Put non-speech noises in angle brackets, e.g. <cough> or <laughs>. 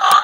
Oh! <gasps> <laughs>